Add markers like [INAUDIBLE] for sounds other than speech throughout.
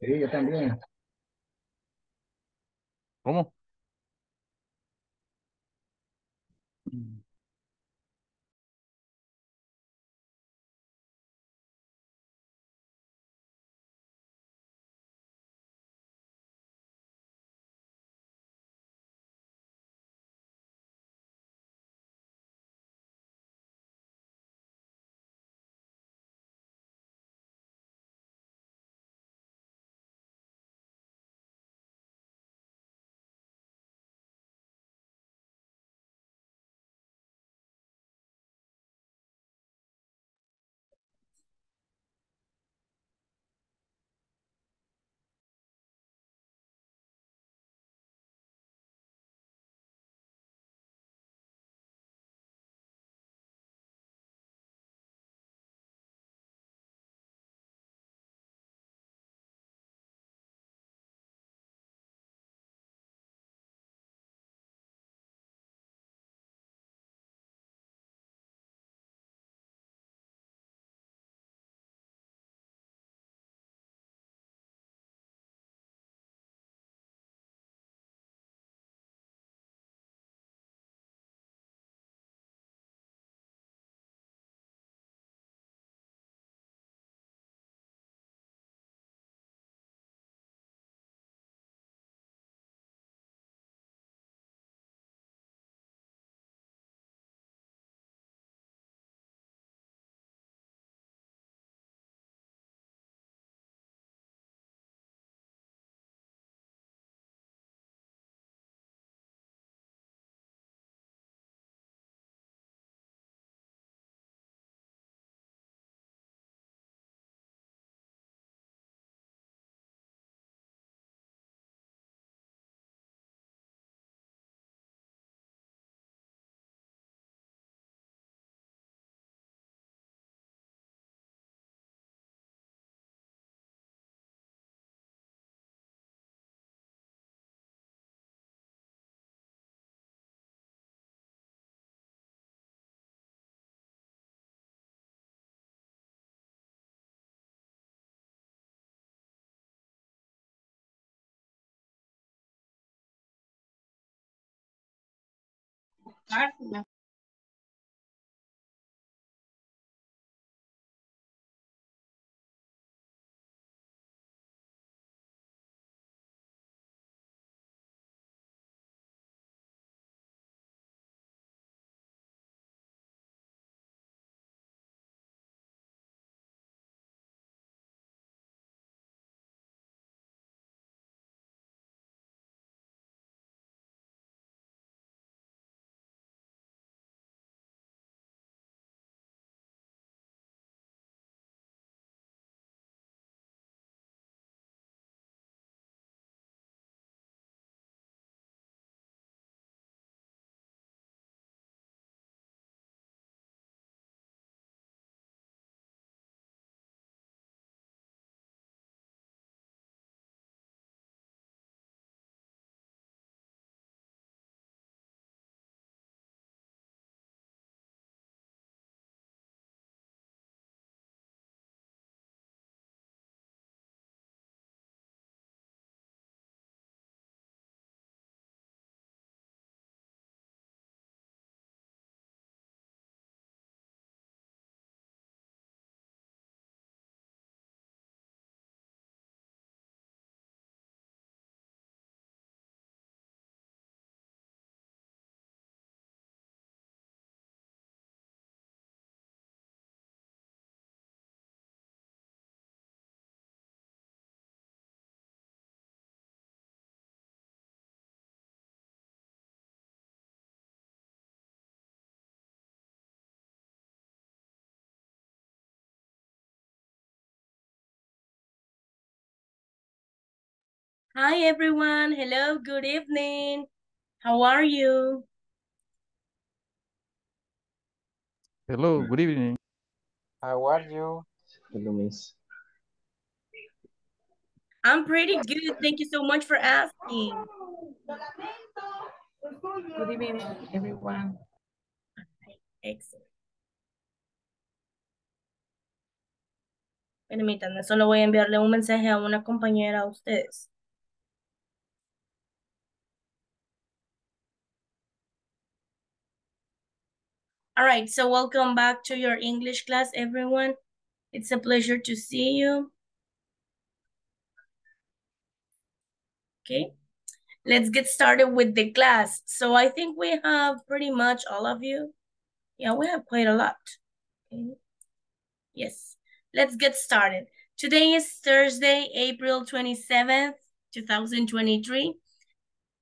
Sí, yo también. ¿Cómo? 啥？Hi, everyone. Hello, good evening. How are you? Hello, good evening. How are you? Hello, miss. I'm pretty good. Thank you so much for asking. Good evening, everyone. Excellent. Permítanme, solo voy a enviarle un mensaje a una compañera a ustedes. All right, so welcome back to your English class, everyone. It's a pleasure to see you. Okay, let's get started with the class. So I think we have pretty much all of you. Yeah, we have quite a lot. Okay. Yes, let's get started. Today is Thursday, April 27th, 2023.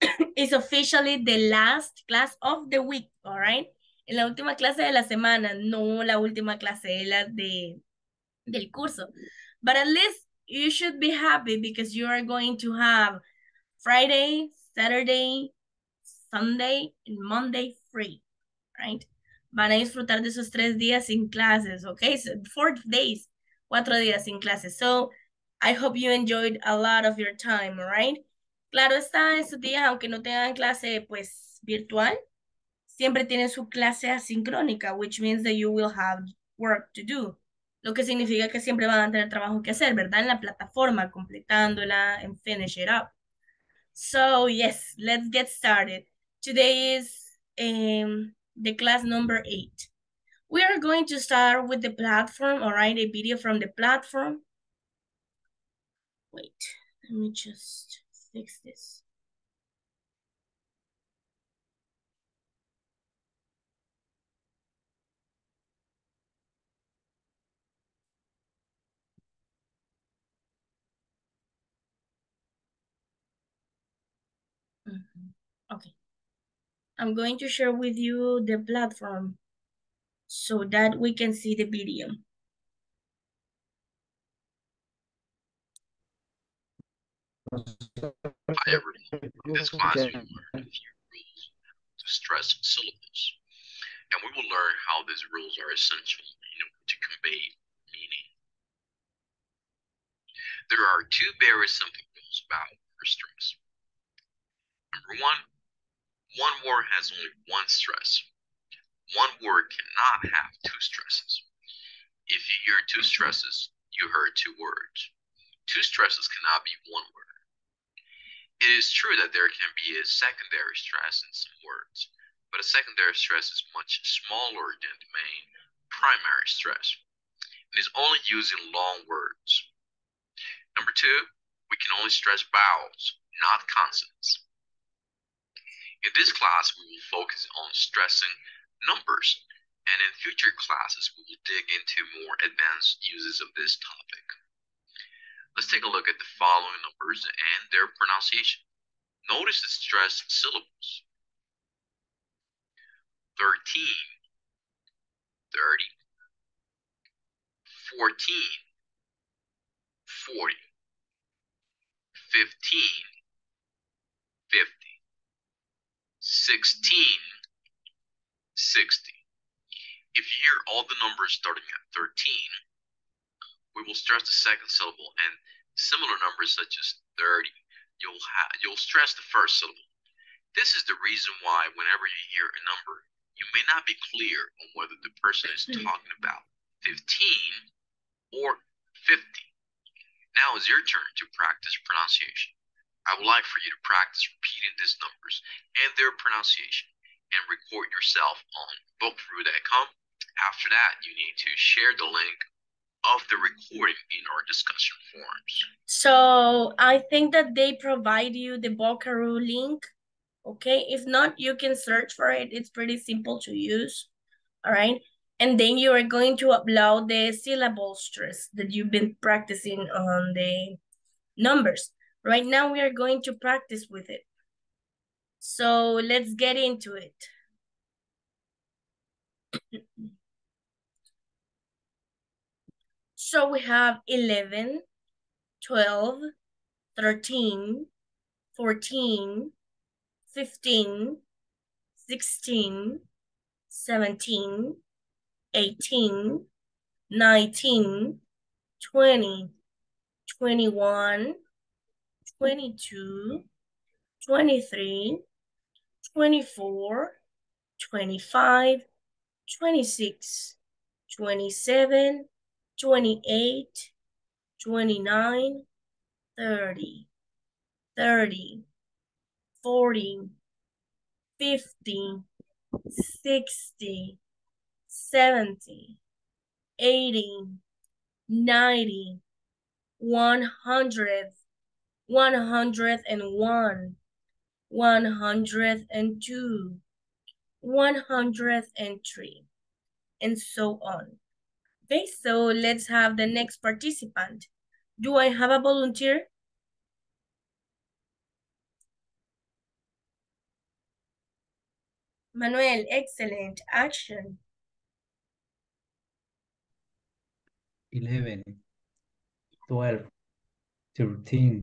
[COUGHS] It's officially the last class of the week, all right? En la última clase de la semana, no la última clase de la de, del curso. But at least you should be happy because you are going to have Friday, Saturday, Sunday, and Monday free, right? Van a disfrutar de esos tres días sin clases, okay? So four days, cuatro días sin clases. So I hope you enjoyed a lot of your time, right? Claro está, esos días, aunque no tengan clase, pues, virtual, siempre tienen su clase asincrónica, which means that you will have work to do. Lo que significa que siempre van a tener trabajo que hacer, ¿verdad? En la plataforma, completándola and finish it up. So, yes, let's get started. Today is um, the class number eight. We are going to start with the platform, all right, a video from the platform. Wait, let me just fix this. I'm going to share with you the platform so that we can see the video. Hi everyone. In this class, we will learn a few rules to stress syllables. And we will learn how these rules are essential in order to convey meaning. There are two very simple rules about stress. Number one, one word has only one stress. One word cannot have two stresses. If you hear two stresses, you heard two words. Two stresses cannot be one word. It is true that there can be a secondary stress in some words, but a secondary stress is much smaller than the main primary stress. It is only used in long words. Number two, we can only stress vowels, not consonants. In this class, we will focus on stressing numbers, and in future classes, we will dig into more advanced uses of this topic. Let's take a look at the following numbers and their pronunciation. Notice the stressed syllables. 13, 30, 14, 40, 15, 50, 16, 60. If you hear all the numbers starting at 13, we will stress the second syllable and similar numbers such as 30, you'll have you'll stress the first syllable. This is the reason why whenever you hear a number, you may not be clear on whether the person is mm-hmm. talking about 15 or 50. Now is your turn to practice pronunciation. I would like for you to practice repeating these numbers and their pronunciation and record yourself on vocaroo.com. After that, you need to share the link of the recording in our discussion forums. So I think that they provide you the Vocaroo link. Okay, if not, you can search for it. It's pretty simple to use. All right. And then you are going to upload the syllable stress that you've been practicing on the numbers. Right now, we are going to practice with it. So let's get into it. [CLEARS THROAT] So we have 11, 12, 13, 14, 15, 16, 17, 18, 19, 20, 21, 22, 23, 24, 25, 26, 27, 28, 29, 30, 30, 40, 50, 60, 70, 80, 90, 100, 101, 102, 103, and so on. Okay, so let's have the next participant. Do I have a volunteer? Manuel, excellent. Action. 11, 12, 13,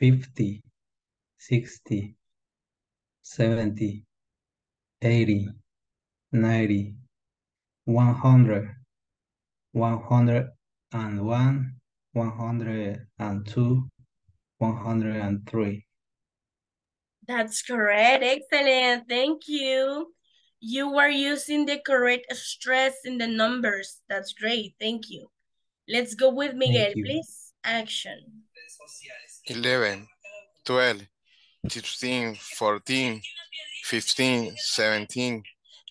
50, 60, 70, 80, 90, 100, 101, 102, 103. That's correct. Excellent. Thank you. You were using the correct stress in the numbers. That's great. Thank you. Let's go with Miguel, please. Action. 11, 12, 13, 14, 15, 17,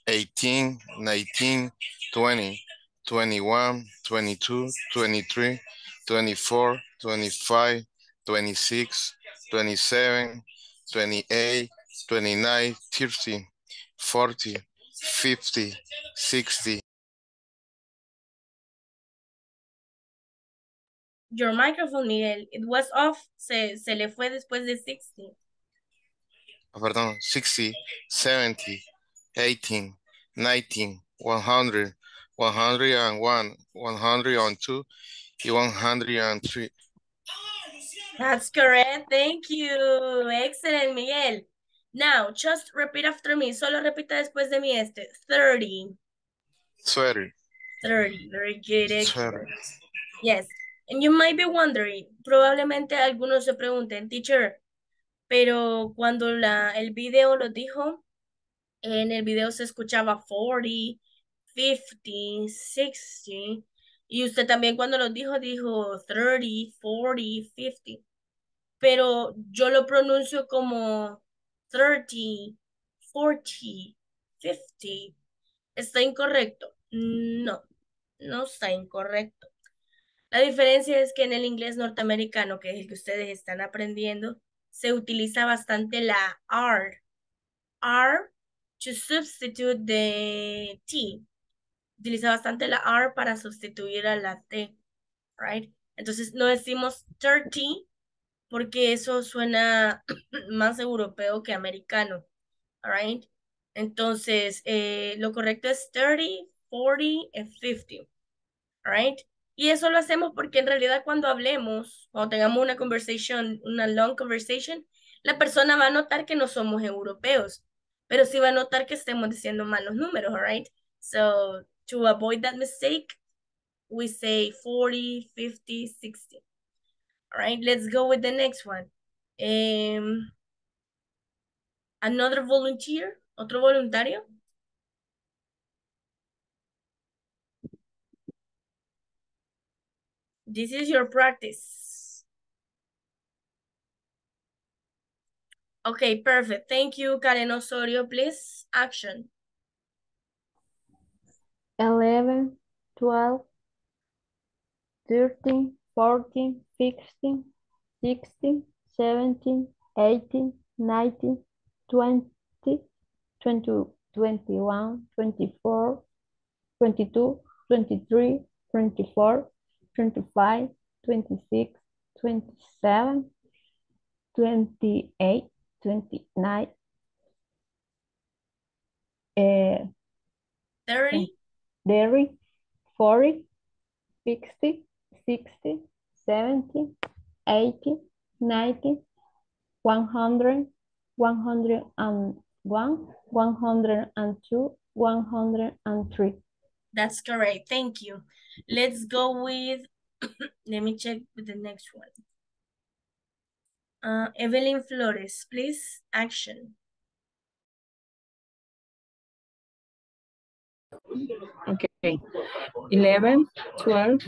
18, 19, 20, 21, 22, 23, 24, 25, 26, 27, 28, 29, 30, 40, 50, 60, Your microphone, Miguel. It was off. Se, se le fue después de 60. ah, perdón, 60, 70, 18, 19, 100, 101, 102, y 103. That's correct. Thank you. Excellent, Miguel. Now, just repeat after me. Solo repita después de mí este. 30. Sweater, 30. Very good. excellent. Yes. And you might be wondering, probablemente algunos se pregunten, teacher, pero cuando la, el video lo dijo, en el video se escuchaba 40, 50, 60, y usted también cuando lo dijo, dijo 30, 40, 50, pero yo lo pronuncio como 30, 40, 50. ¿Está incorrecto? No, no está incorrecto. La diferencia es que en el inglés norteamericano, que es el que ustedes están aprendiendo, se utiliza bastante la R. R to substitute the T. Utiliza bastante la R para sustituir a la T, right? Entonces no decimos 30 porque eso suena [CLEARS THROAT] más europeo que americano, right? Entonces, eh, lo correcto es 30, 40 and 50, right? Y eso lo hacemos porque en realidad cuando hablemos, cuando tengamos una conversation, una long conversation, la persona va a notar que no somos europeos, pero sí va a notar que estemos diciendo mal los números, right? So, to avoid that mistake, we say 40, 50, 60. All right, let's go with the next one. Um, another volunteer, otro voluntario. This is your practice. Okay, perfect. Thank you, Karen Osorio. Please, action. 11, 12, 13, 14, 15, 16, 17, 18, 19, 20, 20, 21, 24, 22, 23, 24, 25, 26, 27, 28, 29, uh, 30, 30, 40, 60, 60, 70, 80, 90, 100, 101, 102, 103. That's correct. Thank you. Let's go with, [COUGHS] let me check with the next one. Uh, Evelyn Flores, please, action. Okay. 11, 12,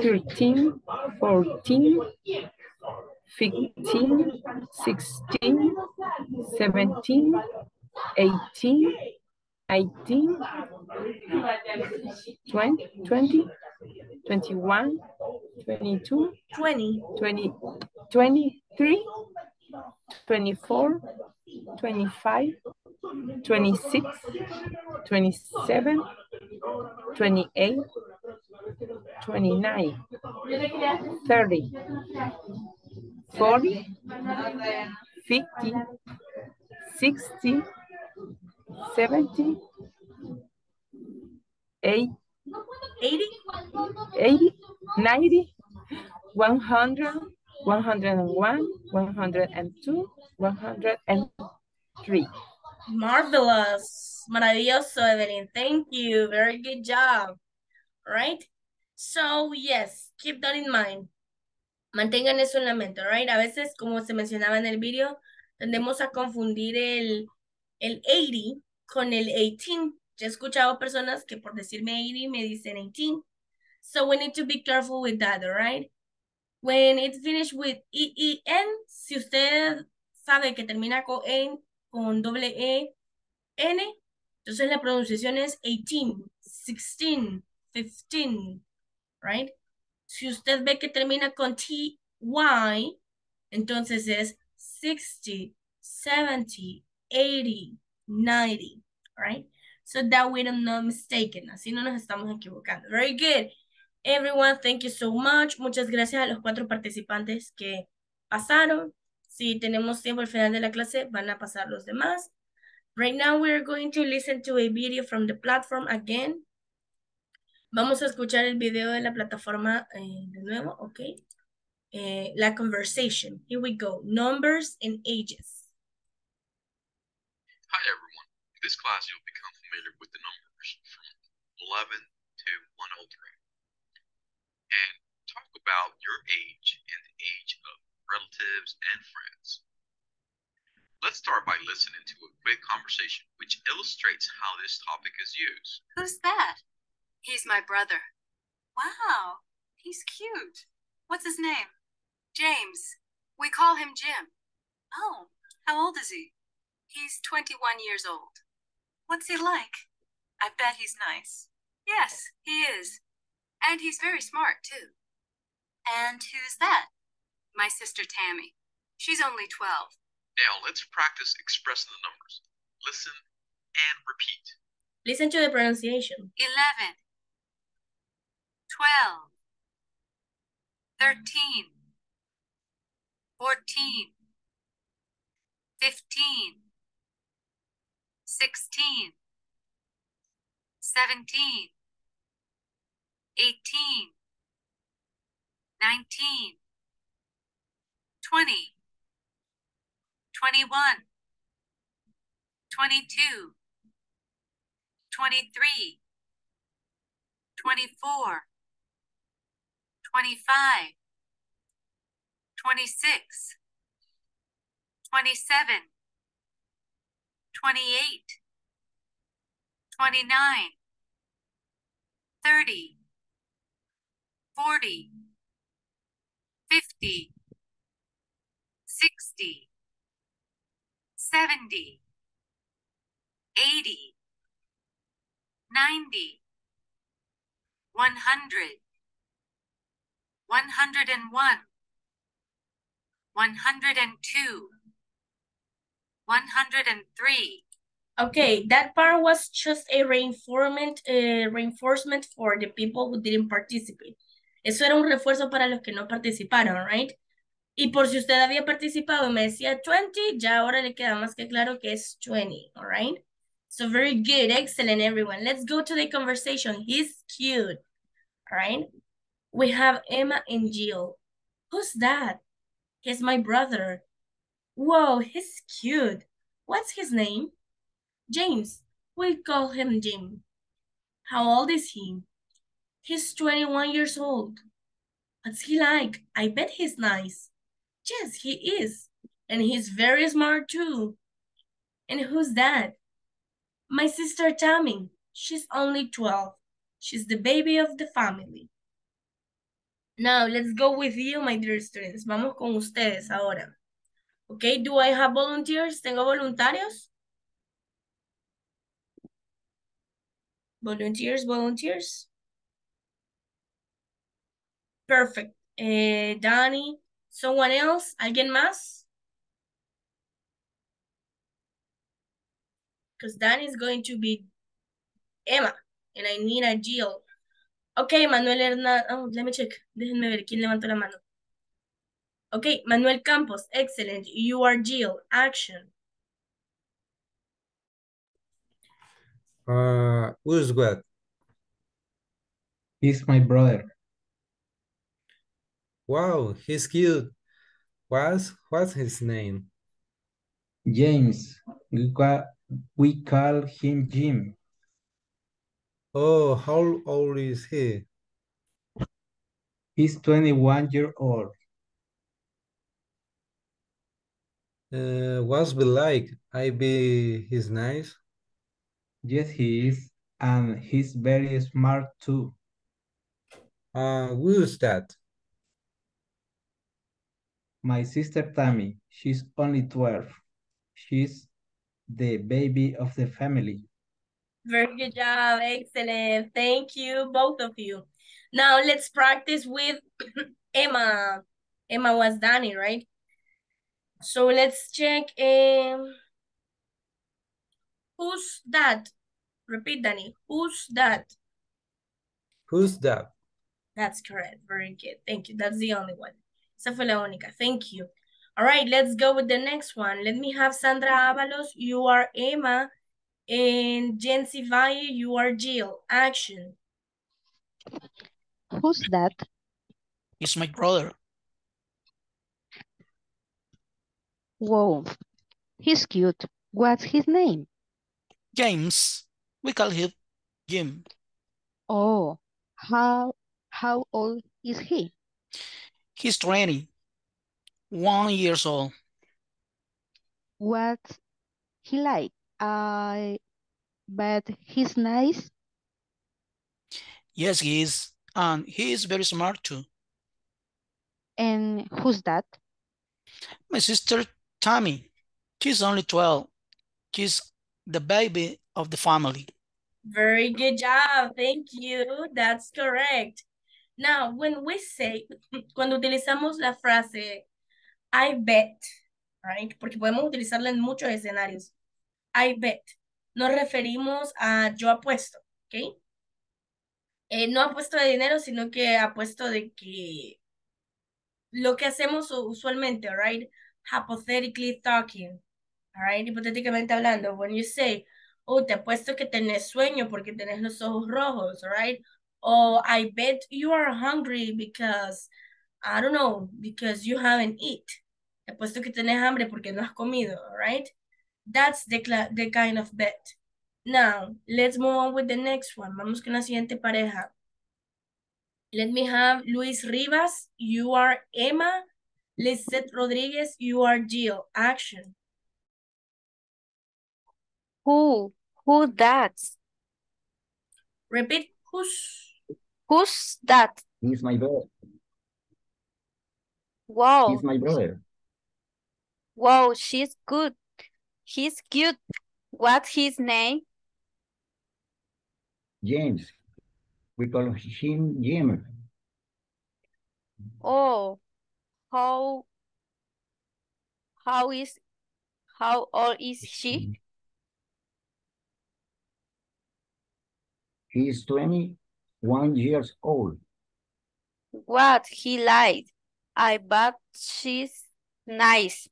13, 14, 15, 16, 17, 18, 18, 20, 20, 21, 22, 20, 20, 23, 24, 25, 26, 27, 28, 29, 30, 40, 50, 60, 70, 80, 80, 80, 90, 100, 101, 102, 103. Marvelous. Maravilloso, Evelyn. Thank you. Very good job. Right. So, yes, keep that in mind. Mantengan eso en la mente, right? A veces, como se mencionaba en el video, tendemos a confundir el, el 80 con el 18. Yo he escuchado personas que por decirme 80 me dicen 18. So we need to be careful with that, all right? When it's finished with EEN, si usted sabe que termina con N, con doble E, N, entonces la pronunciación es 18, 16, 15, right? Si usted ve que termina con TY, entonces es 60, 70, 80, 90, right? So that we don't know mistaken. Así no nos estamos equivocando. Very good. Everyone, thank you so much. Muchas gracias a los cuatro participantes que pasaron. Si tenemos tiempo al final de la clase, van a pasar los demás. Right now, we're going to listen to a video from the platform again. Vamos a escuchar el video de la plataforma eh, de nuevo, ok. Eh, la conversation. Here we go. Numbers and ages. Hi everyone. In this class, you'll become with the numbers from 11 to 103 and talk about your age and the age of relatives and friends. Let's start by listening to a quick conversation which illustrates how this topic is used. Who's that? He's my brother. Wow, he's cute. What's his name? James. We call him Jim. Oh, how old is he? He's 21 years old. What's he like? I bet he's nice. Yes, he is. And he's very smart, too. And who's that? My sister Tammy. She's only 12. Now let's practice expressing the numbers. Listen and repeat. Listen to the pronunciation. 11, 12, 13, 14, 15, 16, 17, 18, 19, 20, 21, 22, 23, 24, 25, 26, 27, 28, 29, 30, 40, 50, 60, 70, 80, 90, 100, 101, 102, 103. Okay, that part was just a reinforcement, uh, reinforcement for the people who didn't participate. Eso era un refuerzo para los que no participaron, right? Y por si usted había participado y me decía 20, ya ahora le queda más que claro que es 20, all right? So very good, excellent everyone. Let's go to the conversation. He's cute, all right? We have Emma and Jill. Who's that? He's my brother. Whoa, he's cute. What's his name? James. We call him Jim. How old is he? He's 21 years old. What's he like? I bet he's nice. Yes, he is. And he's very smart too. And who's that? My sister Tammy. She's only 12. She's the baby of the family. Now, let's go with you, my dear students. Vamos con ustedes ahora. Okay, do I have volunteers? ¿Tengo voluntarios? Volunteers, volunteers. Perfect. Eh, Danny, someone else? ¿Alguien más? Because Danny is going to be Emma, and I need a Jill. Okay, Manuel Hernández. Oh, let me check. Déjenme ver quién levantó la mano. Okay, Manuel Campos. Excellent. You are Jill. Action. Uh, who's what? He's my brother. Wow, he's cute. What's what's his name? James. We call, we call him Jim. Oh, how old is he? He's 21 year old. Uh, what's be like? I be he's nice. Yes, he is. And he's very smart too. Uh, who's that? My sister Tammy, she's only 12. She's the baby of the family. Very good job. Excellent. Thank you, both of you. Now let's practice with [CLEARS THROAT] Emma. Emma was Danny, right? So let's check. Um, who's that? Repeat, Danny. Who's that? Who's that? That's correct. Very good. Thank you. That's the only one. Esa fue la única. Thank you. All right, let's go with the next one. Let me have Sandra Avalos. You are Emma. And Jency Valle, you are Jill. Action. Who's that? It's my brother. Whoa, he's cute. What's his name? James. We call him Jim. Oh, how how old is he? He's 20. One years old. What's he like? I bet he's nice. Yes, he is. And he is very smart too. And who's that? My sister Tammy. She's only 12. She's the baby of the family. Very good job. Thank you. That's correct. Now, when we say, cuando utilizamos la frase I bet, right? Porque podemos utilizarla en muchos escenarios. I bet. Nos referimos a yo apuesto, ¿ok? Eh, no apuesto de dinero, sino que apuesto de que lo que hacemos usualmente, right? Hypothetically talking, right? Hipotéticamente hablando, when you say, oh, te apuesto que tenés sueño porque tenés los ojos rojos, right? Or I bet you are hungry because, I don't know, because you haven't eat. Te apuesto que tenés hambre porque no has comido, right? That's the, the kind of bet. Now, let's move on with the next one. Vamos con la siguiente pareja. Let me have Luis Rivas. You are Emma. Lizette Rodriguez. You are Jill. Action. Who? Who that? Repeat. Who's? Who's that? He's my brother. Wow. He's my brother. Wow, she's good. He's cute. What's his name? James. We call him Jim. Oh, how how is how old is she? He's 21 years old. What he like? I bet she's nice.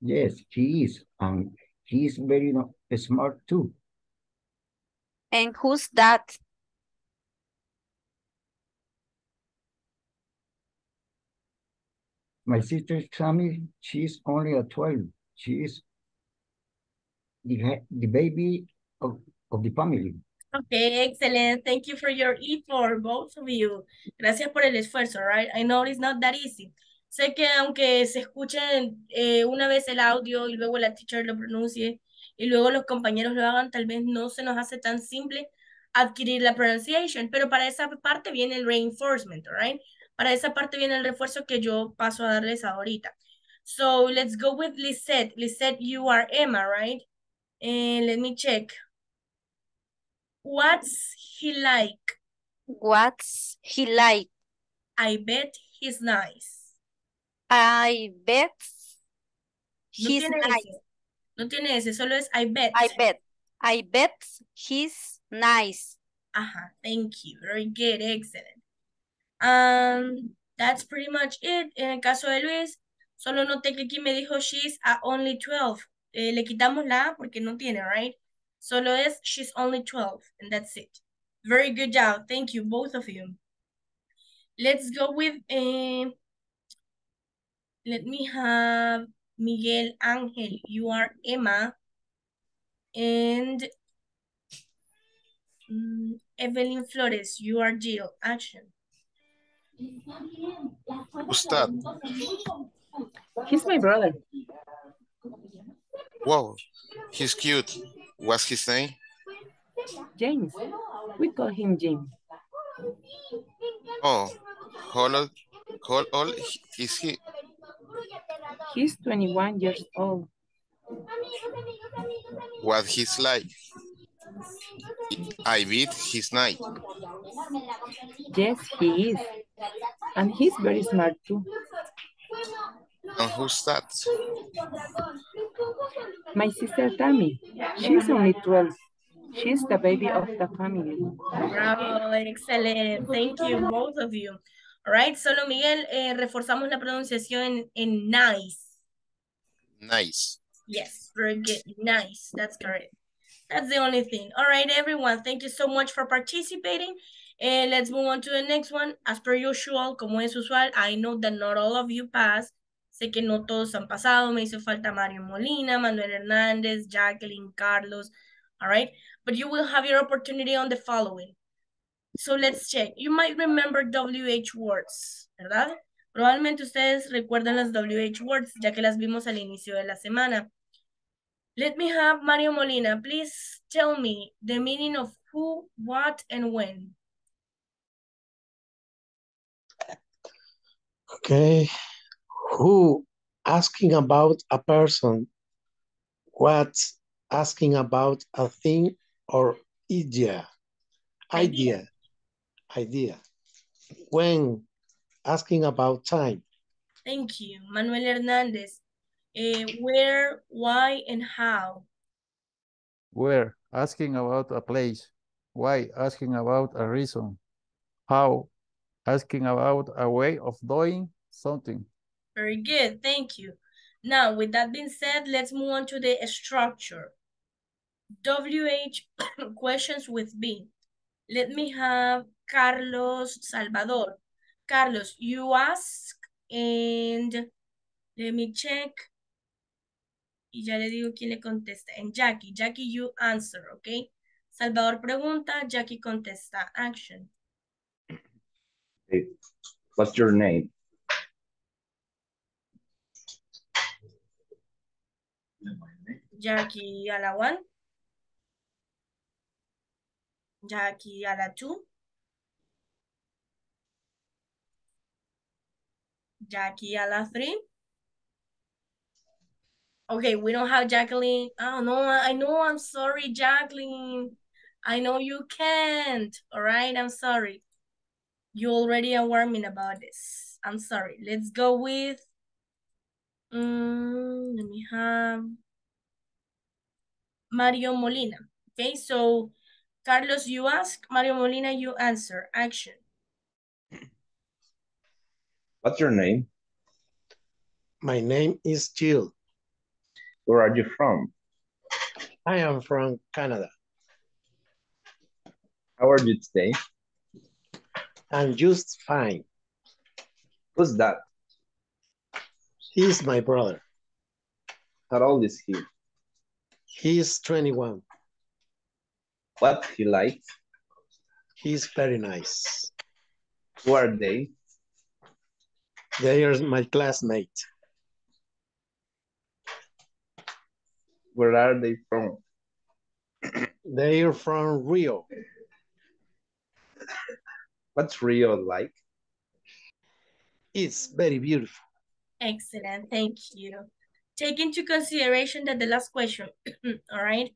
Yes, she is. And he's very smart too. And who's that? My sister Tammy, she's only a 12. She is the, the baby of, of the family. Okay, excellent. Thank you for your effort, both of you. Gracias por el esfuerzo, right? I know it's not that easy. Sé que aunque se escuchen eh, una vez el audio y luego la teacher lo pronuncie y luego los compañeros lo hagan, tal vez no se nos hace tan simple adquirir la pronunciation, pero para esa parte viene el reinforcement, right? Para esa parte viene el refuerzo que yo paso a darles ahorita. So let's go with Lisette. Lisette, you are Emma, right? And let me check. What's he like? What's he like? I bet he's nice. I bet No he's tiene nice. ese. No tiene ese, solo es I bet. I bet. I bet he's nice. Ajá, thank you. Very good, excellent. Um, that's pretty much it. En el caso de Luis, solo noté que aquí me dijo she's a only 12. Eh, le quitamos la porque no tiene, right? Solo es she's only 12, and that's it. Very good job. Thank you, both of you. Let's go with, eh, let me have Miguel Angel. You are Emma. And mm, Evelyn Flores, you are Jill. Action. That? He's my brother. Wow, he's cute. What's his name? James. We call him James. Oh, how old, how old is he? He's 21 years old. What he's like? I bet he's nice. Yes, he is. And he's very smart too. And who's that? My sister Tammy. She's only 12. She's the baby of the family. Bravo, excellent. Thank you, both of you. All right, solo Miguel, eh, reforzamos la pronunciación en, en nice. Nice. Yes, very good. Nice. That's correct. That's the only thing. All right, everyone. Thank you so much for participating. And let's move on to the next one. As per usual, como es usual, I know that not all of you passed. Sé que no todos han pasado. Me hizo falta Mario Molina, Manuel Hernández, Jacqueline, Carlos. All right. But you will have your opportunity on the following. So let's check. You might remember WH words, ¿verdad? Probablemente ustedes recuerdan las WH words, ya que las vimos al inicio de la semana. Let me have Mario Molina. Please tell me the meaning of who, what, and when. Okay. Who asking about a person? What asking about a thing or idea? Idea. Idea. When asking about time. Thank you. Manuel Hernandez. Eh, where, why, and how. Where? Asking about a place. Why? Asking about a reason. How? Asking about a way of doing something. Very good. Thank you. Now, with that being said, let's move on to the structure. WH [COUGHS] questions with B. Let me have Carlos Salvador. Carlos, you ask and let me check. Y ya le digo quién le contesta. And Jackie. Jackie, you answer, okay? Salvador pregunta, Jackie contesta. Action. Hey, what's your name? Jackie a la one. Jackie a la two. Jackie a la three. Okay, we don't have Jacqueline. Oh, no, I know. I'm sorry, Jacqueline. I know you can't. All right, I'm sorry. You already are warming about this. I'm sorry. Let's go with, um, let me have Mario Molina. Okay, so Carlos, you ask. Mario Molina, you answer. Action. What's your name? My name is Jill. Where are you from? I am from Canada. How are you today? I'm just fine. Who's that? He's my brother. How old is he? He's 21. What he likes? He's very nice. Who are they? They are my classmates. Where are they from? They are from Rio. What's Rio like? It's very beautiful. Excellent, thank you. Take into consideration that the last question, [CLEARS THROAT] all right?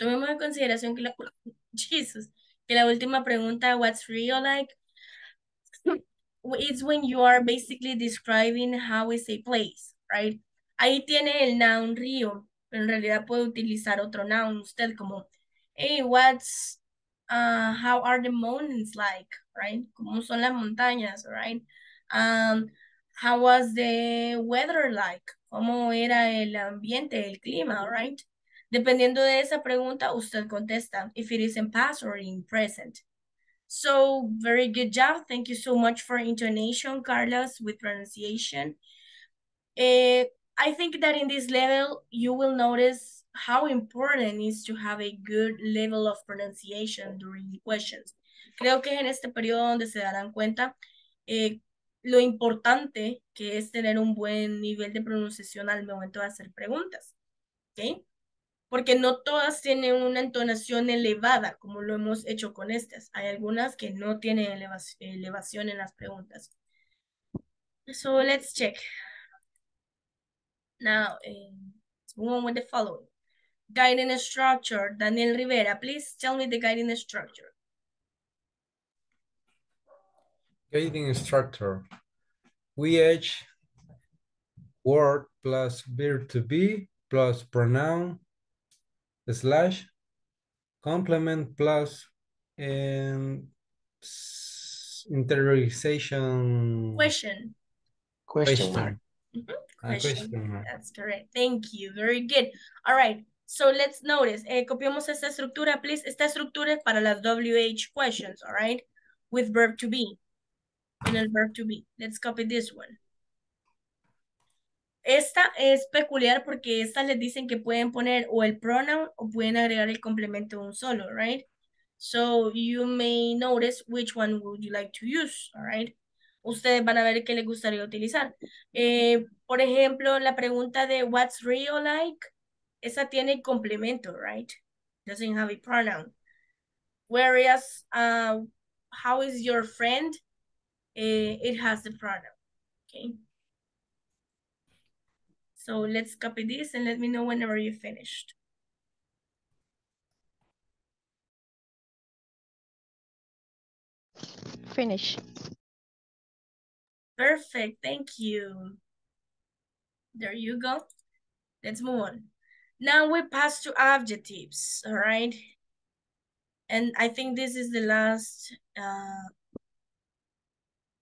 Tomemos en consideración que la, [LAUGHS] Jesus, que la última pregunta, what's Rio like? It's when you are basically describing how is a place, right? Ahí tiene el noun Rio, en realidad puede utilizar otro noun usted como, hey, what's, uh, how are the mountains like, right? ¿Cómo son las montañas, right? Um, how was the weather like? ¿Cómo era el ambiente, el clima, right? Dependiendo de esa pregunta, usted contesta if it is in past or in present. So, very good job. Thank you so much for intonation, Carlos, with pronunciation. Uh, I think that in this level, you will notice how important it is to have a good level of pronunciation during the questions. Creo que es en este periodo donde se darán cuenta eh, lo importante que es tener un buen nivel de pronunciación al momento de hacer preguntas. ¿Ok? Porque no todas tienen una entonación elevada, como lo hemos hecho con estas. Hay algunas que no tienen elevación en las preguntas. So let's check. Now, let's move on with the following. Guiding structure. Daniel Rivera, please tell me the guiding structure. Guiding structure. WH word plus verb to be plus pronoun slash complement plus and interrogation Question. Question mark. Mhm, Ah, Question. question mark. That's correct. Thank you. Very good. All right. So let's notice. Eh, copiamos esta estructura, please. Esta estructura es para las WH questions, all right? With verb to be. En el verb to be. Let's copy this one. Esta es peculiar porque estas les dicen que pueden poner o el pronoun o pueden agregar el complemento un solo, right? So you may notice which one would you like to use, all right? Ustedes van a ver qué les gustaría utilizar. Eh, por ejemplo, la pregunta de what's real like, esa tiene complemento, right? Doesn't have a pronoun. Whereas, uh, how is your friend? Eh, it has the pronoun, okay? So let's copy this and let me know whenever you finished. Finish. Perfect, thank you. There you go. Let's move on. Now we pass to adjectives, all right? And I think this is the last uh,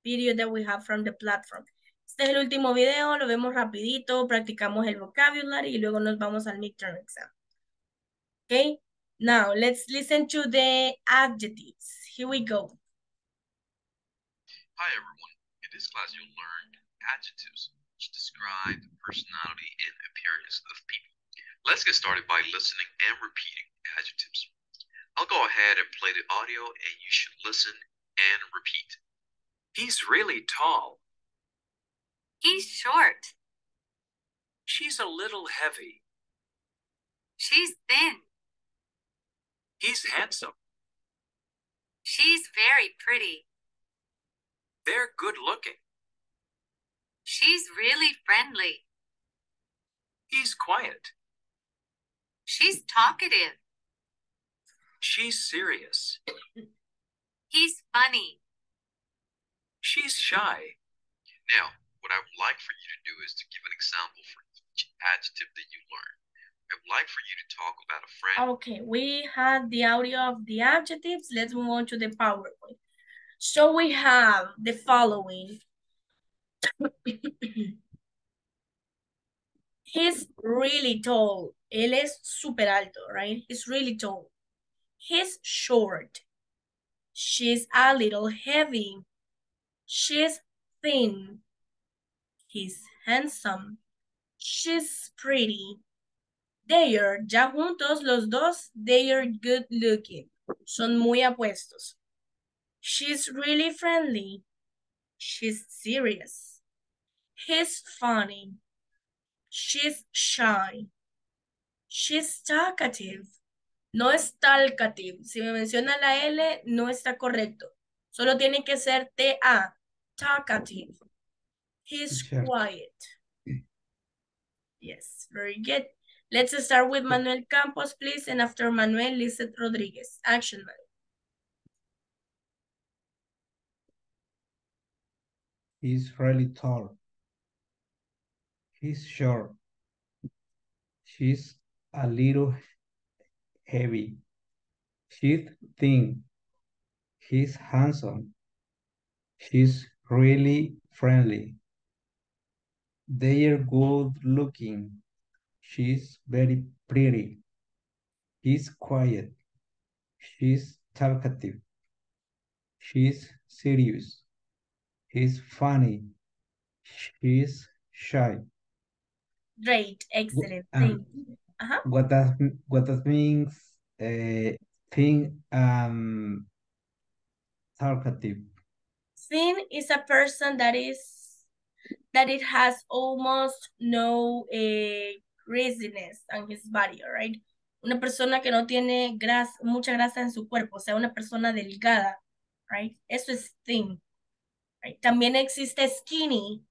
video that we have from the platform. Este es el último video, lo vemos rapidito, practicamos el vocabulary y luego nos vamos al midterm exam. Okay, now let's listen to the adjectives. Here we go. Hi everyone. In this class you'll learn adjectives which describe the personality and appearance of people. Let's get started by listening and repeating adjectives. I'll go ahead and play the audio and you should listen and repeat. He's really tall. He's short. She's a little heavy. She's thin. He's handsome. She's very pretty. They're good looking. She's really friendly. He's quiet. She's talkative. She's serious. He's funny. She's shy. Now, what I would like for you to do is to give an example for each adjective that you learn. I would like for you to talk about a friend. Okay, we had the audio of the adjectives. Let's move on to the PowerPoint. So we have the following. [COUGHS] He's really tall. Él es super alto, right? He's really tall. He's short. She's a little heavy. She's thin. He's handsome. She's pretty. They are, ya juntos los dos, they are good looking. Son muy apuestos. She's really friendly. She's serious. He's funny. She's shy. She's talkative. No es talkative. Si me menciona la L, no está correcto. Solo tiene que ser T-A. Talkative. He's Sure. quiet. Yes, very good. Let's start with Manuel Campos, please. And after Manuel, Lizeth Rodriguez. Action, Manuel. He's really tall. He's short. She's a little heavy. She's thin. He's handsome. She's really friendly. They're good looking. She's very pretty. He's quiet. She's talkative. She's serious. He's funny. She's shy. Great, excellent. Um. Ajá. What that what that means? Uh, thin and talkative. Thin is a person that is that it has almost no eh, greasiness on his body, all right? Una persona que no tiene grasa, mucha grasa en su cuerpo, o sea, una persona delgada, right? Eso es thin. right? También existe skinny,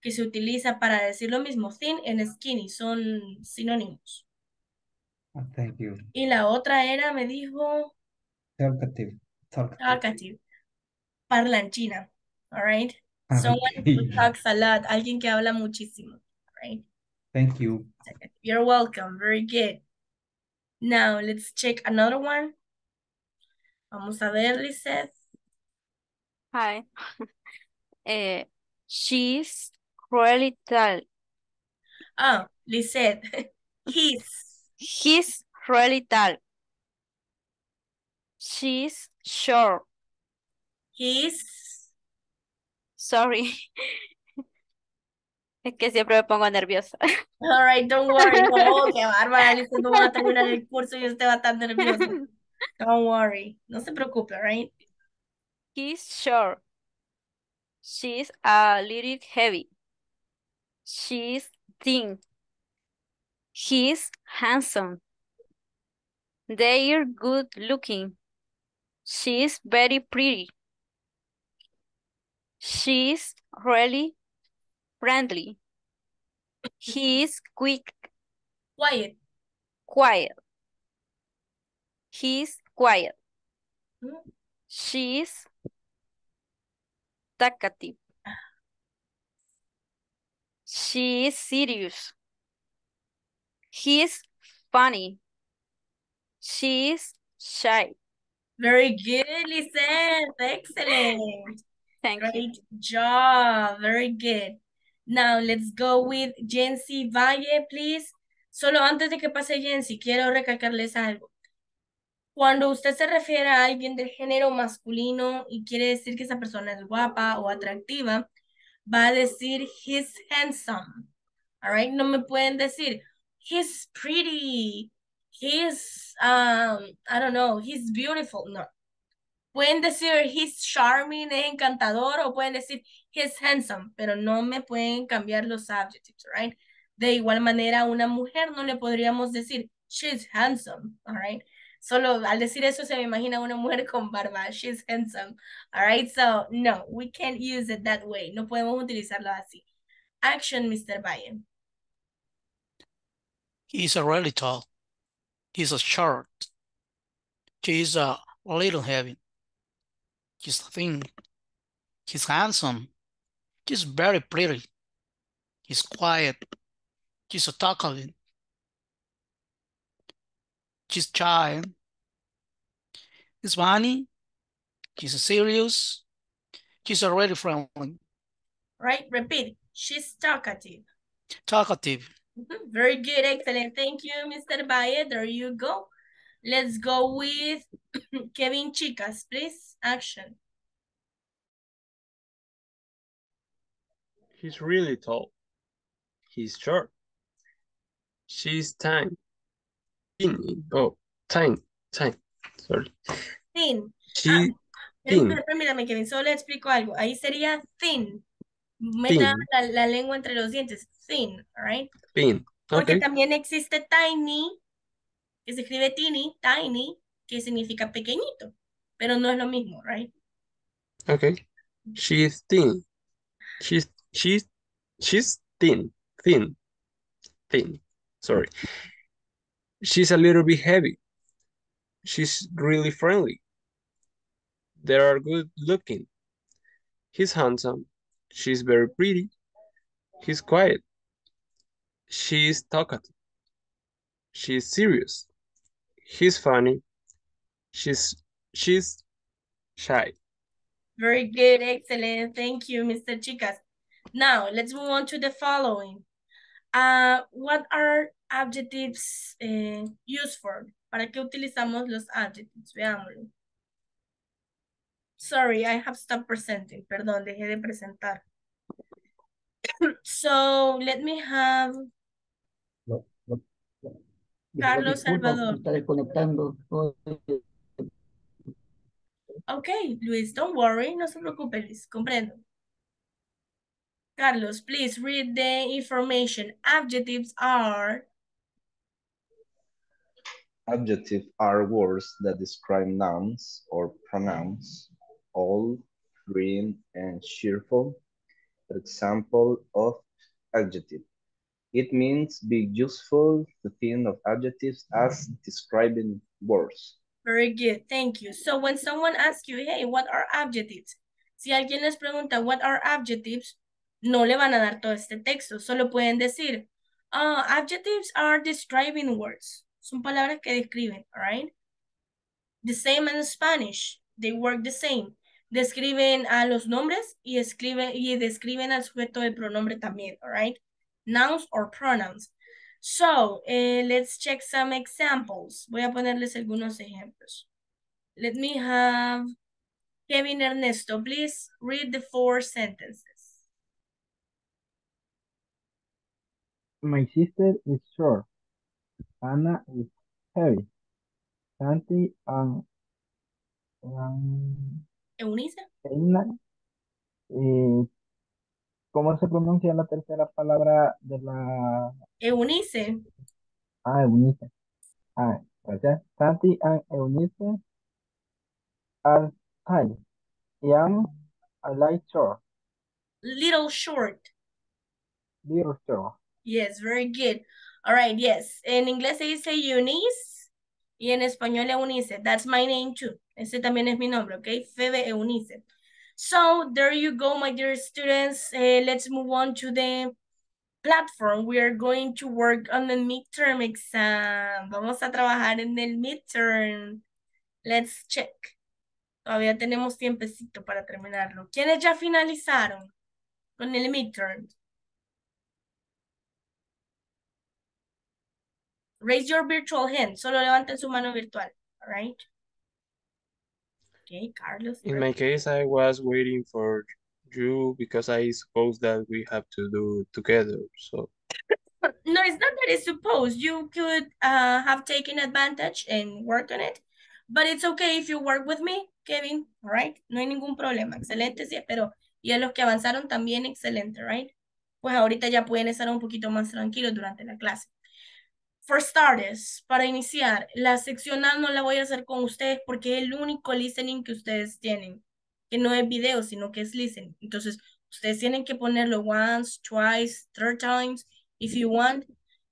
que se utiliza para decir lo mismo. Thin and skinny son sinónimos. Ah, Thank you. Y la otra era, me dijo, Talkative. Talkative. talkative, parlanchina, all right? Ah, Someone who talks a lot, alguien que habla muchísimo, right? Thank you. You're welcome, very good. Now, let's check another one. Vamos a ver, Lizeth. Hi. [LAUGHS] Eh, she's really tall. Ah, Lizeth, he's, [LAUGHS] He's really tall. She's short. he's, Sorry. [LAUGHS] Es que siempre me pongo nerviosa. [LAUGHS] all right, don't worry. No, qué bárbara, Lizeth, no va a terminar el curso y usted va estar nerviosa. Don't worry, no se preocupe, right? He's short. She's a little heavy. She's thin. He's handsome. They're good looking. She's very pretty. She's really friendly. He's quick, Quiet. quiet. He's quiet. Mm, She's talkative. She is serious. He's funny. She's shy. Very good, Lizeth. Excellent. Thank you. Great job. Very good. Now, let's go with Jency Valle, please. Solo antes de que pase Jency, quiero recalcarles algo. Cuando usted se refiere a alguien del género masculino y quiere decir que esa persona es guapa o atractiva, va a decir he's handsome. All right? No me pueden decir he's pretty, he's, um, I don't know, he's beautiful. No. Pueden decir he's charming, es encantador, o pueden decir he's handsome, pero no me pueden cambiar los adjectives, right? De igual manera, a una mujer no le podríamos decir she's handsome, all right? Solo al decir eso se me imagina una mujer con barba, she's handsome, all right? So, no, we can't use it that way. No podemos utilizarlo así. Action, Mr. Valle. He's a really tall. He's a short. She's a little heavy. He's thin. He's handsome. He's very pretty. He's quiet. He's a talkative. She's shy. He's funny. He's serious. She's already friendly. Right? Repeat. She's talkative. Talkative. Mhm, Very good, excellent. Thank you, Mr. Valle. There you go. Let's go with [CLEARS THROAT] Kevin Chicas, please. Action. He's really tall. He's short. She's tiny. Tiny. Oh, tiny. Tiny. Sorry. Thin. She Ah, thin. Permítame, Kevin, solo le explico algo. Ahí sería thin. Meta la, la lengua entre los dientes. Thin, alright? Thin. Porque Okay. también existe tiny, que se escribe teeny, tiny, que significa pequeñito. Pero no es lo mismo, right? Okay. She's thin. She's she's she's thin. Thin. Thin. Sorry. She's a little bit heavy. She's really friendly. They are good looking. He's handsome. She's very pretty. He's quiet. She's talkative. She's serious. He's funny. She's she's shy. Very good, excellent. Thank you, Mr. Chicas. Now, let's move on to the following. Uh, what are adjectives eh, used for? ¿Para qué utilizamos los adjectives? Veámoslo. Sorry, I have stopped presenting. Perdón, dejé de presentar. [COUGHS] So, let me have Lo- lo- lo- Carlos disculpa, Salvador. está desconectando. Okay, Luis, don't worry. No se preocupe, Luis. Comprendo. Carlos, please read the information. Adjectives are Adjectives are words that describe nouns or pronouns, old, green, and cheerful. For example of adjective. It means be useful to think of adjectives as describing words. Very good, thank you. So when someone asks you, hey, what are adjectives? Si alguien les pregunta, what are adjectives? No le van a dar todo este texto, solo pueden decir, ah, adjectives are describing words. Son palabras que describen, all right? The same in Spanish, they work the same. Describen a los nombres y, escribe, y describen al sujeto de pronombre también, all right? Nouns or pronouns. So, eh, let's check some examples. Voy a ponerles algunos ejemplos. Let me have Kevin Ernesto, please read the four sentences. My sister is short. Anna is heavy. Santi and, and Eunice, Eina, eh, ¿cómo se pronuncia la tercera palabra de la Eunice, Ah, Eunice. Ah, gracias. Santi and Eunice are tiny. Am a light short, little short. little short. Yes, very good. All right, yes. En inglés se dice Eunice y en español Eunice. That's my name too. Ese también es mi nombre, okay? Febe Eunice. So there you go, my dear students. Eh, let's move on to the platform. We are going to work on the midterm exam. Vamos a trabajar en el midterm. Let's check. Todavía tenemos tiempecito para terminarlo. ¿Quiénes ya finalizaron con el midterm? Raise your virtual hand. Solo levanten su mano virtual. All right. Okay, Carlos. In my case, I was waiting for you because I suppose that we have to do together. So [LAUGHS] No, it's not that it's supposed. You could uh, have taken advantage and work on it. But it's okay if you work with me, Kevin. All right. No hay ningún problema. Excelente, sí, pero y a los que avanzaron también, excelente, right? Pues ahorita ya pueden estar un poquito más tranquilos durante la clase. For starters, para iniciar, la sección A no la voy a hacer con ustedes porque es el único listening que ustedes tienen, que no es video, sino que es listening. Entonces, ustedes tienen que ponerlo once, twice, third times, if you want,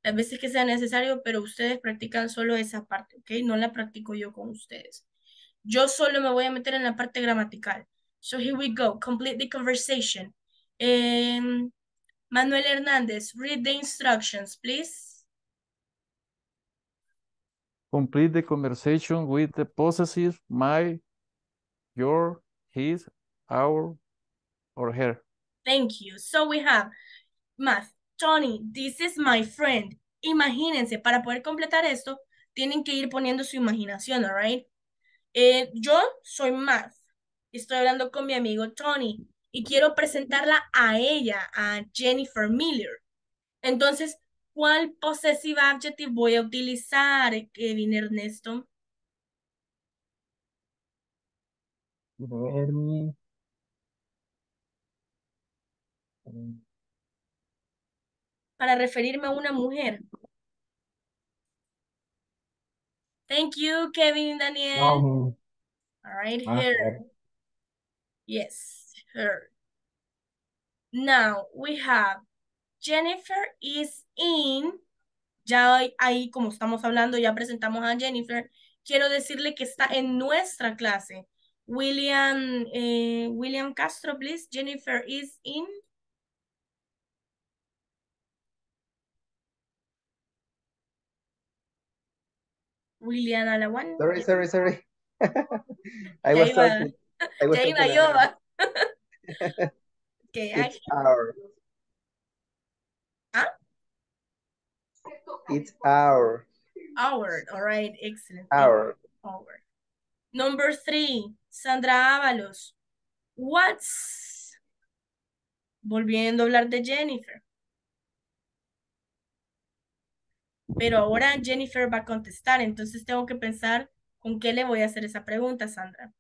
las veces que sea necesario, pero ustedes practican solo esa parte, ¿ok? No la practico yo con ustedes. Yo solo me voy a meter en la parte gramatical. So here we go, complete the conversation. Em, Manuel Hernández, read the instructions, please. Complete the conversation with the possessive my, your, his, our, or her. Thank you. So we have math. Tony, this is my friend. Imagínense, para poder completar esto, tienen que ir poniendo su imaginación, all right? Eh, yo soy math. Estoy hablando con mi amigo Tony y quiero presentarla a ella, a Jennifer Miller. Entonces, ¿cuál possessive adjective voy a utilizar, Kevin Ernesto? Para referirme a una mujer. Thank you, Kevin Daniel. No, All right, Ah, here. her. Yes, her. Now we have Jennifer is in. Ya ahí- como estamos hablando, ya presentamos a Jennifer. Quiero decirle que está en nuestra clase. William, eh, William Castro, please. Jennifer is in. William Alawan. Sorry, sorry, sorry. [LAUGHS] I was talking. I was ya iba talking yo. [LAUGHS] Okay, [LAUGHS] It's I- our. Huh? It's our. Our, all right, excellent. Our. Our. Number three, Sandra Ábalos. What's... Volviendo a hablar de Jennifer. Pero ahora Jennifer va a contestar, entonces tengo que pensar con qué le voy a hacer esa pregunta, Sandra.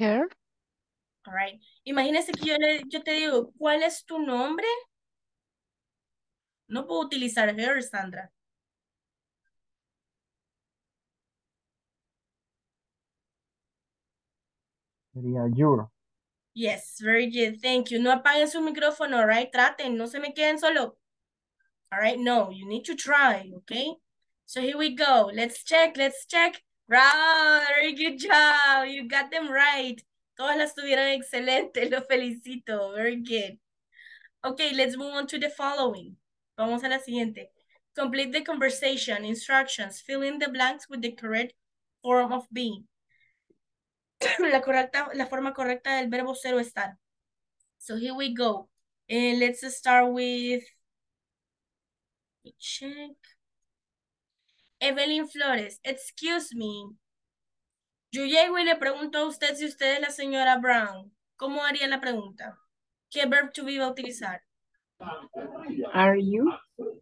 Her. All right. Imagínese que yo, le, yo te digo, ¿cuál es tu nombre? No puedo utilizar her, Sandra. Sería your. Yes, very good. Thank you. No apaguen su micrófono, all right? Traten, no se me queden solo. All right, no, you need to try, okay? So here we go. Let's check, let's check. Bravo, very good job. You got them right. Todas las tuvieron excelente, [LAUGHS] lo felicito. Very good. Okay, let's move on to the following. Vamos a la siguiente. Complete the conversation, instructions, fill in the blanks with the correct form of being. [COUGHS] la correcta, la forma correcta del verbo ser estar. So here we go. And let's start with check. Evelyn Flores, excuse me. Yo llego y le pregunto a usted si usted es la señora Brown. ¿Cómo haría la pregunta? ¿Qué verb to be va a utilizar? Are you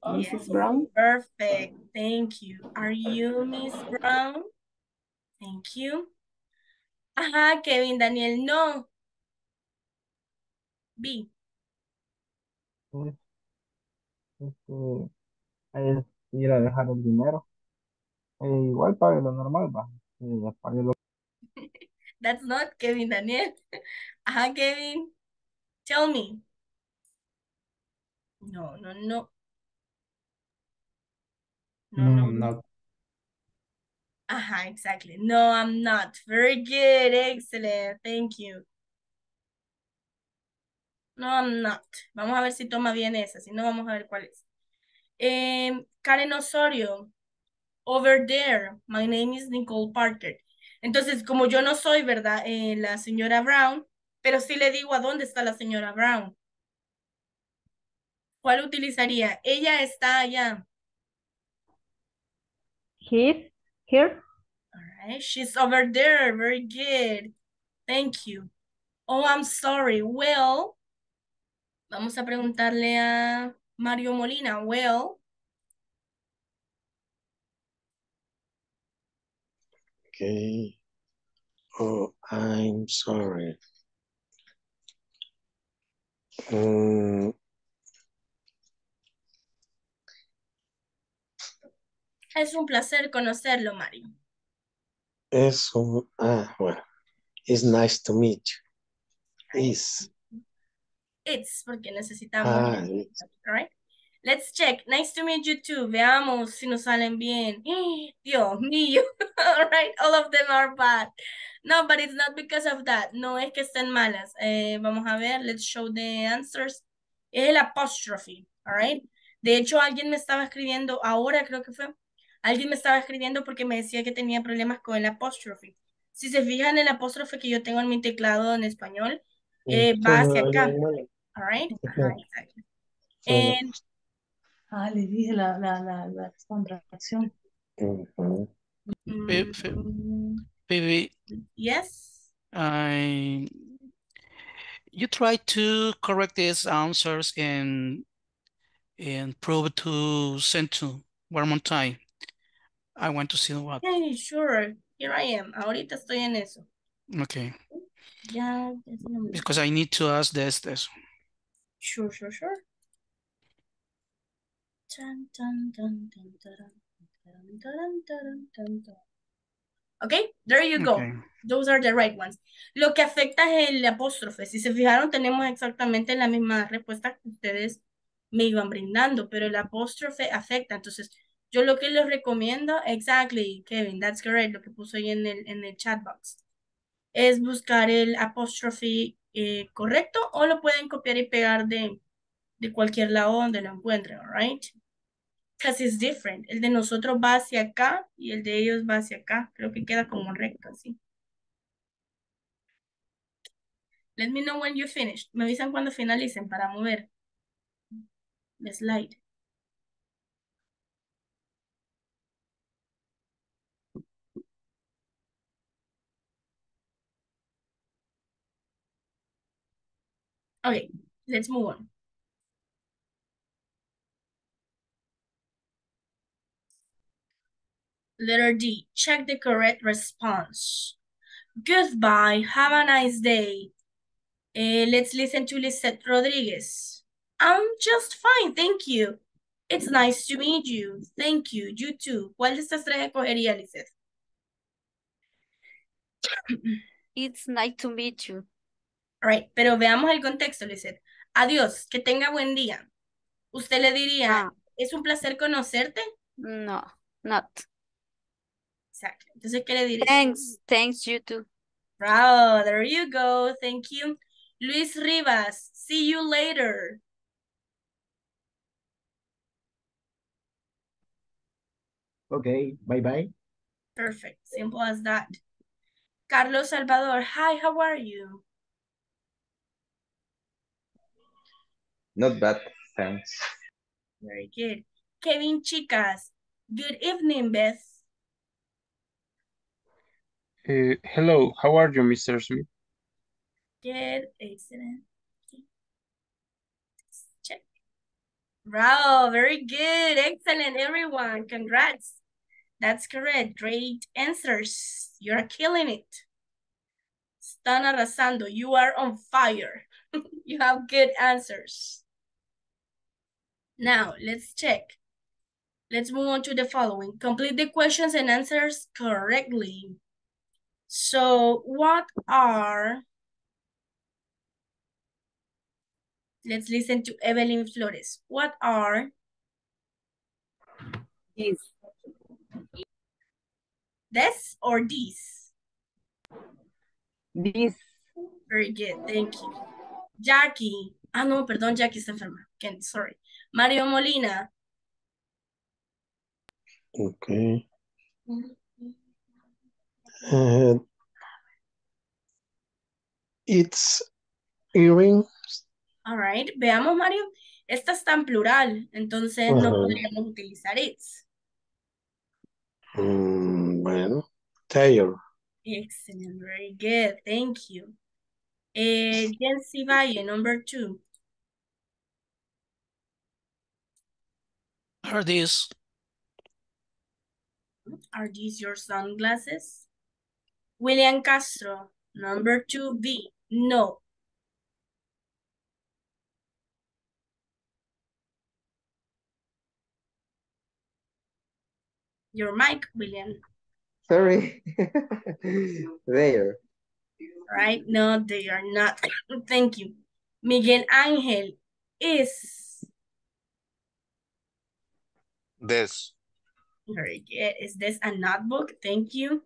Mrs. Yes, Brown? Perfect. Thank you. Are you Miss Brown? Thank you. Ajá, Kevin Daniel, no. B. Es, este, es ir a dejar el dinero. Eh, igual pague lo normal, va. Eh, pague lo [LAUGHS] That's not Kevin Daniel. [LAUGHS] Ajá, Kevin. Tell me. No, no, no. No, No, no, I'm no. not. Ajá, exactly. No, I'm not. Very good. Excellent. Thank you. No, I'm not. Vamos a ver si toma bien esa. Si no, vamos a ver cuál es. Em, Karen Osorio. Over there. My name is Nicole Parker. Entonces, como yo no soy, ¿verdad? Eh, la señora Brown, pero sí le digo a dónde está la señora Brown. ¿Cuál utilizaría? Ella está allá. He's here. All right. She's over there. Very good. Thank you. Oh, I'm sorry. Well, vamos a preguntarle a Mario Molina. Well, Okay. Oh, I'm sorry. Mm, es un placer conocerlo, Mario. es un, ah, bueno. It's nice to meet you. Is, It's porque necesitamos. ah, it's, right. Let's check. Nice to meet you too. Veamos si nos salen bien. [GASPS] Dios mío. [LAUGHS] All right. All of them are bad. No, but it's not because of that. No es que estén malas. Eh, vamos a ver. Let's show the answers. Es el apostrophe. All right. De hecho, alguien me estaba escribiendo, ahora creo que fue, alguien me estaba escribiendo porque me decía que tenía problemas con el apostrophe. Si se fijan en el apóstrofe que yo tengo en mi teclado en español, eh, va hacia acá. All right. Ajá, exacto. And Ah, le dije la, la, la, la contracción. Mhm. Phoe- Phoe- Phoebe, Yes. I you try to correct these answers and and prove to send to one more time. I want to see what. Hey, sure. Here I am. Ahorita estoy en eso. Okay, Ya, ya se lo- because I need to ask this this. Sure, sure, sure. Okay, there you go. Okay. Those are the right ones. Lo que afecta es el apóstrofe. Si se fijaron, tenemos exactamente la misma respuesta que ustedes me iban brindando, pero el apóstrofe afecta. Entonces, yo lo que les recomiendo, exactly, Kevin, that's correct, lo que puso ahí en el, en el chat box, es buscar el apóstrofe eh, correcto o lo pueden copiar y pegar de, de cualquier lado donde lo encuentren, right? Because it's different. El de nosotros va hacia acá y el de ellos va hacia acá. Creo que queda como recto así. Let me know when you finished. Me avisan cuando finalicen para mover el slide. Okay, let's move on. Letter D, check the correct response. Goodbye, have a nice day. Eh, let's listen to Lisette Rodriguez. I'm just fine, thank you. It's nice to meet you. Thank you, you too. ¿Cuál de estas tres escogería, Lisette? [CLEARS THROAT] It's nice to meet you. All right, pero veamos el contexto, Lisette. Adiós, que tenga buen día. Usted le diría, es un placer conocerte. No, not. Exacto. Entonces, ¿qué le diría? Thanks, thanks you too. Bravo, there you go. Thank you. Luis Rivas, see you later. Okay, bye bye. Perfect. Simple as that. Carlos Salvador, hi, how are you? Not bad, thanks. Very good. Kevin Chicas, good evening, Beth. Uh, hello, how are you, Mr. Smith? Good, excellent. Check. Bravo, very good. Excellent, everyone. Congrats. That's correct. Great answers. You're killing it. Están arrasando. You are on fire. [LAUGHS] you have good answers. Now, let's check. Let's move on to the following. Complete the questions and answers correctly. So, what are... Let's listen to Evelyn Flores. What are... These. This or these? These. Very good, thank you. Jackie. Ah, no, perdón, Jackie está enferma. Again, sorry. Mario Molina. Okay. Uh, it's earring. All right. Veamos, Mario. Esta está en plural, entonces no podríamos utilizar it's. Mm, bueno, tail. Excellent, very good, thank you. Eh, Jency Valle, number two. Are these Are these your sunglasses? William Castro, number two B. No. Your mic, William. Sorry. [LAUGHS] there. Right? No, they are not. [LAUGHS] Thank you. Miguel Ángel is This. very good. Is this a notebook? Thank you.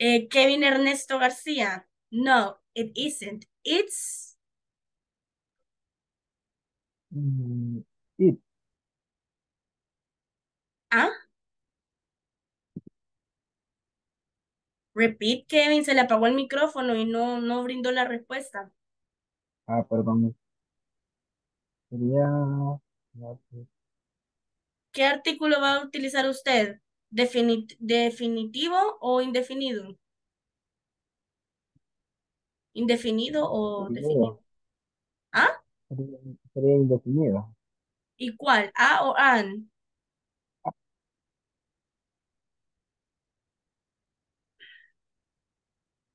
Eh, Kevin Ernesto Garcia. No, it isn't. It's Mm, it. ¿Ah? Repeat, Kevin, se le apagó el micrófono y no, no brindó la respuesta. Ah, perdón. Sería. ¿Qué artículo va a utilizar usted? Definit definitivo o indefinido? ¿Indefinido o definido? ¿Ah? Sería, indefinido. ¿Y cuál? ¿A o an?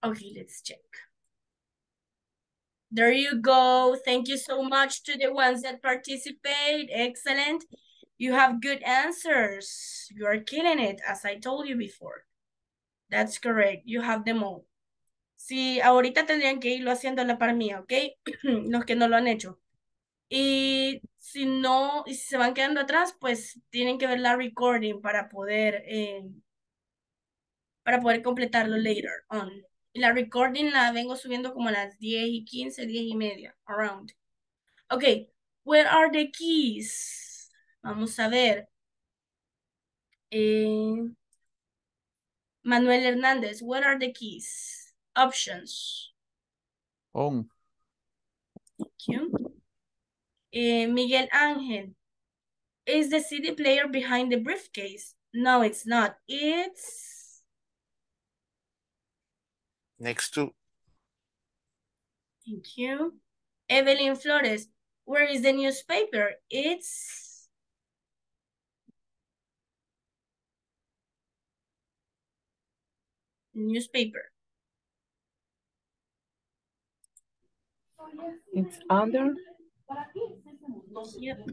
Okay, let's check. There you go. Thank you so much to the ones that participate. Excellent. You have good answers. You are killing it, as I told you before. That's correct. You have them all. Sí, ahorita tendrían que irlo haciendo la par mía, ¿ok? [CLEARS THROAT] Los que no lo han hecho. Y si no, y si se van quedando atrás, pues tienen que ver la recording para poder, eh, para poder completarlo later on. La recording la vengo subiendo como a las 10 y 15, 10 y media, around. Ok, where are the keys? Vamos a ver. Eh, Manuel Hernández, what are the keys? Options. On. Thank you. Eh, Miguel Ángel, is the CD player behind the briefcase? No, it's not. It's Next to Thank you. Evelyn Flores, where is the newspaper? It's newspaper. It's under. Yep.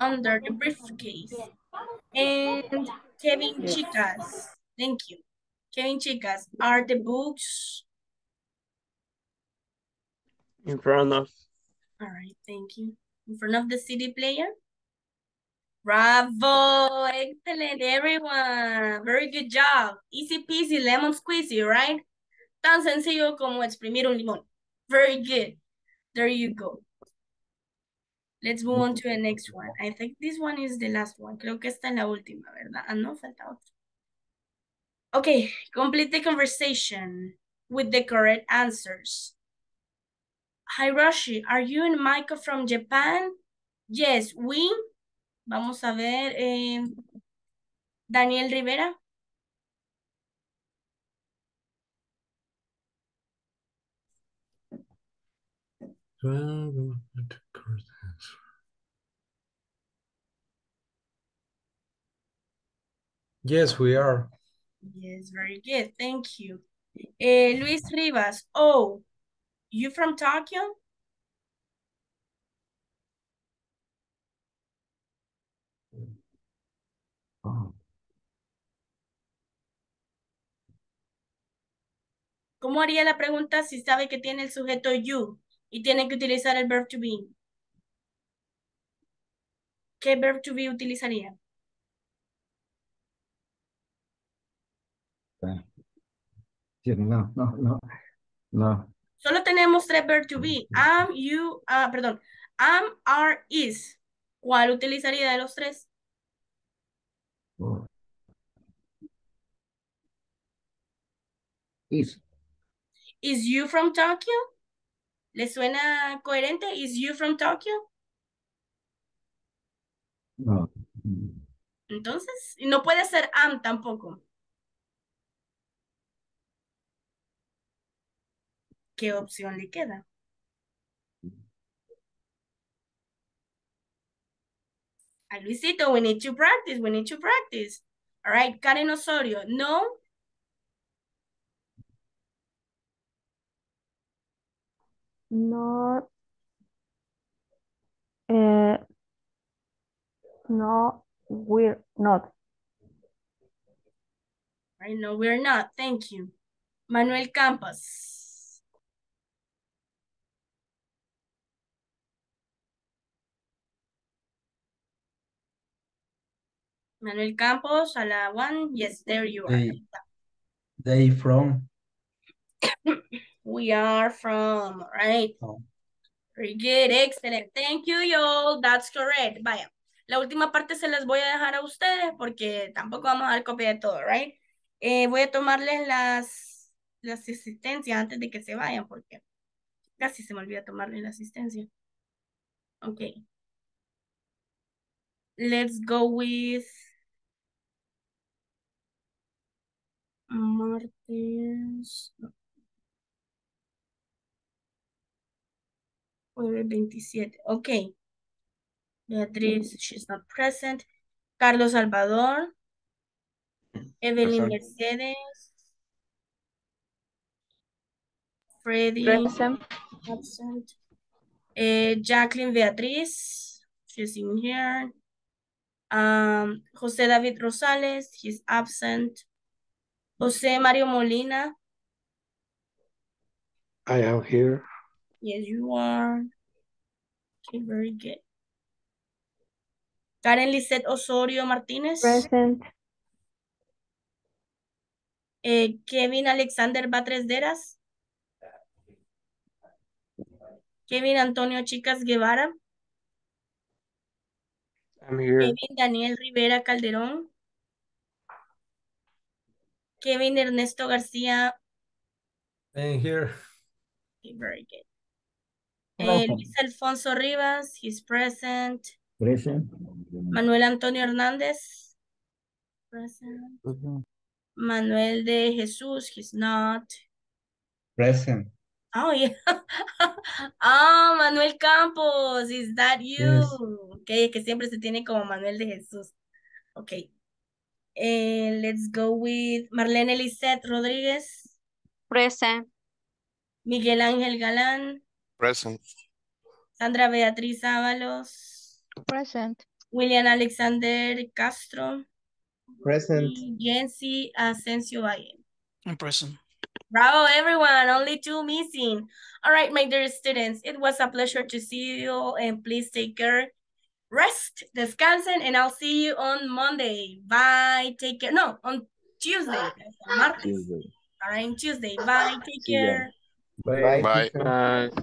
Under the briefcase. And Kevin Yes. Chicas, thank you. Kevin Chicas, are the books? in front of All right, thank you. In front of the CD player? Bravo, excellent everyone. Very good job. Easy peasy, lemon squeezy, right? Tan sencillo como exprimir un limón. Very good. There you go. Let's move on to the next one. I think this one is the last one. Creo que esta es la última, ¿verdad? Ah, no, falta otra. Okay, complete the conversation with the correct answers. Hi, Hiroshi, are you and Michael from Japan? Yes, we. Vamos a ver. eh, Daniel Rivera. Yes, we are. Yes, very good. Thank you. Eh, Luis Rivas. Oh, you from Tokyo? ¿Cómo haría la pregunta si sabe que tiene el sujeto you y tiene que utilizar el verb to be? ¿Qué verb to be utilizaría? Sí, No, no, no, no. Solo tenemos tres verb to be. Am, you, ah, perdón. Am, are, is. ¿Cuál utilizaría de los tres? Is. Is you from Tokyo? ¿Le suena coherente? Is you from Tokyo? No. Entonces, no puede ser am tampoco. ¿Qué opción le queda? Ay, Luisito, we need to practice, we need to practice. All right, Karen Osorio, no? No. Eh, no, we're not. Right, no, we're not. Thank you. Manuel Campos. Manuel Campos, a la one. Yes, there you are. They, they from. [COUGHS] We are from, right? Oh. Very good, excellent. Thank you, y'all. That's correct. Vaya, la última parte se las voy a dejar a ustedes porque tampoco vamos a dar copia de todo, right? Eh, voy a tomarles las, las asistencias antes de que se vayan porque casi se me olvida tomarles la asistencia. Ok. Let's go with Martes. Jueves 27. Ok. Beatriz, she's not present. Carlos Salvador. Evelyn Present. Mercedes. Freddy. Present. Absent. Eh, Jacqueline Beatriz. She's in here. Um, José David Rosales. He's absent. José Mario Molina. I am here. Yes, you are. Okay, very good. Karen Lisette Osorio Martínez. Present. Eh, Kevin Alexander Batres Deras. Kevin Antonio Chicas Guevara. I'm here. Kevin Daniel Rivera Calderón. Kevin Ernesto García. I'm here. Okay, very good. Eh, Luis Alfonso Rivas, he's present. Present. Manuel Antonio Hernández. Present. Manuel de Jesús, he's not. Present. Oh, yeah. Ah, [LAUGHS] Manuel Campos, is that you? Yes. Okay, es que siempre se tiene como Manuel de Jesús. Okay. Eh, let's go with Marlene Lisette Rodríguez, Present. Miguel Ángel Galán, Present. Sandra Beatriz Ábalos, Present. William Alexander Castro, Present. y Jency Asensio Valle. I'm present. Bravo, everyone. Only two missing. All right, my dear students, it was a pleasure to see you and please take care. Rest, descansen, and I'll see you on Monday. Bye. Take care. No, on Tuesday. Martes. Tuesday. All right, on Tuesday. Bye. Take See ya. care. Bye. Bye.